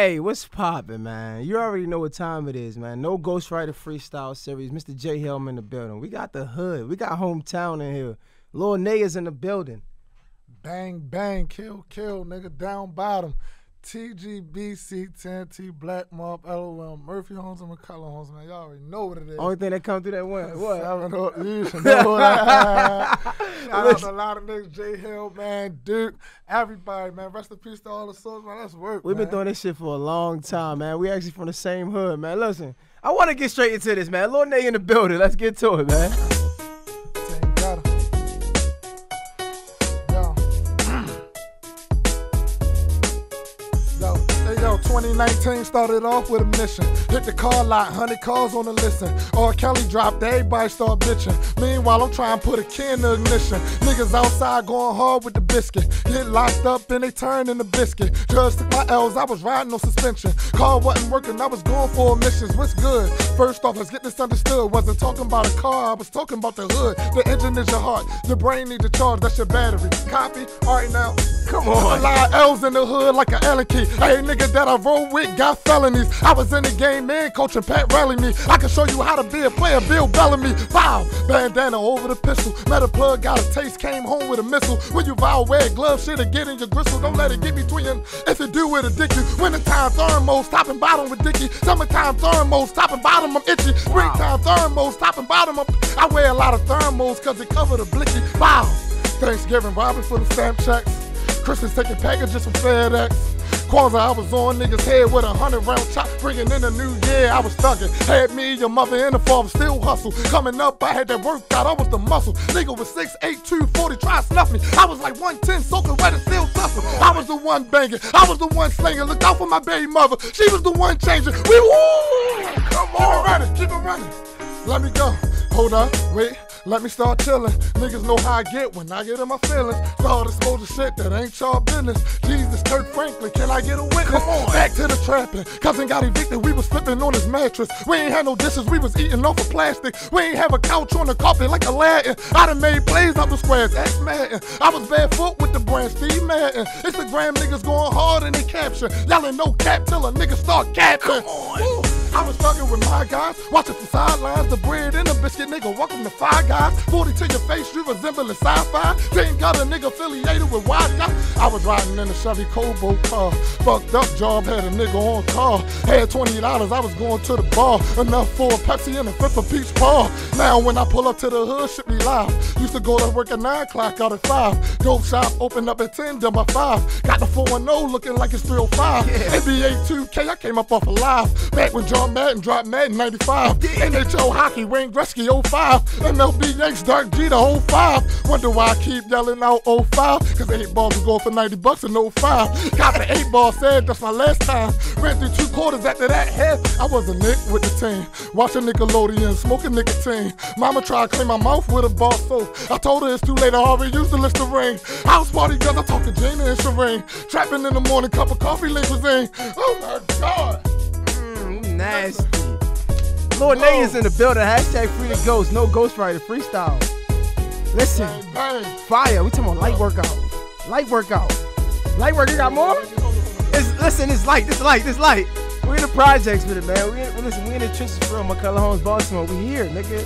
Hey, what's poppin', man? You already know what time it is, man. No Ghostwriter Freestyle Series. Mr. J Hill in the building. We got the hood. We got hometown in here. Lil Nay is in the building. Bang, bang, kill, kill, nigga, down bottom. TGBC, 10T, Black Mob, LOL, Murphy Homes, and McCullough Homes, man. Y'all already know what it is. Only thing that come through that one. What? Seven, you should know that. Shout out to a lot of niggas, J Hill, man, Duke, everybody, man. Rest in peace to all the souls, man. Let's work, We've been man. doing this shit for a long time, man. We actually from the same hood, man. Listen, I want to get straight into this, man. Lil Nay in the building. Let's get to it, man. 2019 started off with a mission. Hit the car lot, 100 cars on the listen. R. Kelly dropped, everybody start bitching. Meanwhile, I'm trying to put a key in the ignition. Niggas outside going hard with the biscuit. Get locked up and they turn into biscuit. Judge took my L's, I was riding on suspension. Car wasn't working, I was going for emissions. What's good? First off, let's get this understood. Wasn't talking about a car, I was talking about the hood. The engine is your heart, your brain needs a charge, that's your battery. Copy? Alright now. Come on. A lot of L's in the hood like an Allen key. Hey, nigga that I roll with got felonies. I was in the game, man, coaching Pat rally me. I can show you how to be a player, Bill Bellamy. Wow, bandana over the pistol. Met a plug, got a taste, came home with a missile. When you vow, wear gloves, shit'll get in your gristle. Don't let it get between you. If it do, it'll dick you. Wintertime thermos, top and bottom with Dicky. Summertime thermos, top and bottom, I'm itchy. Springtime thermos, top and bottom, I'm, I wear a lot of thermos cause it cover the blicky. Wow. Thanksgiving, robbing for the stamp checks. Christmas taking packages from FedEx. Kwanzaa, I was on niggas' head with a hundred round chop, bringing in a new year. I was thugging. Had me, your mother, and the father still hustle. Coming up, I had that workout, I was the muscle. Nigga was 6'8, 240, try to snuff me. I was like 110, soaking wet and still tussle. I was the one banging, I was the one slinging. Look out for my baby mother, she was the one changing. We woo! Come on! Keep it running, keep it running. Let me go. Hold on, wait. Let me start chillin'. Niggas know how I get when I get in my feelings. Start exposing shit that ain't y'all business. Jesus, Kirk Franklin, can I get a witness? Come on. Back to the trapping. Cousin got evicted, we was flipping on his mattress. We ain't had no dishes, we was eating off of plastic. We ain't have a couch on the carpet like a Latin. I done made plays out the squares, X Madden. I was barefoot with the brand Steve Madden. Instagram niggas going hard in the caption. Yelling no cap till a nigga start capping. Come on. I was fucking with my guys, watching from sidelines, the bread and the biscuit, nigga. Welcome to Five Guys. 40 to your face, you resembling sci-fi. Didn't got a nigga affiliated with Wide Guy. I was riding in a Chevy Cobalt car. Uh, fucked up job, had a nigga on car. Had $20, I was going to the bar. Enough for a Pepsi and a fifth of peach paw. Now when I pull up to the hood, shit be live. Used to go to work at 9 o'clock, out at 5. Go shop, open up at 10, done by 5. Got the 4-0 looking like it's 305. NBA 2K, I came up off a live. Back when John Madden dropped Madden 95. NHL hockey, Wayne Gretzky 05. MLB Yanks, Dark G the whole 05. Wonder why I keep yelling out 05. Cause 8 balls was going for 90 bucks in 05. Got the 8 ball, said that's my last time. Ran through two quarters after that head. I was a Nick with the team. Watching Nickelodeon, smoking nicotine. Mama tried to clean my mouth with a bar soap. I told her it's too late, I already used the Listerine. House party girls, I talk to Gina and Shireen. Trapping in the morning, cup of coffee, link was in. Oh my god. Mm, you nasty. Lil Nay is in the building. Hashtag free the ghost. No ghostwriter freestyle. Listen, Bang, bang. fire. We talking about light workout. Light workout. Light work. You got more? It's listen. It's light. This light. This light. We in the projects with it, man. We in, listen. We in the trenches for real. McCullough Homes, Baltimore. We here, nigga.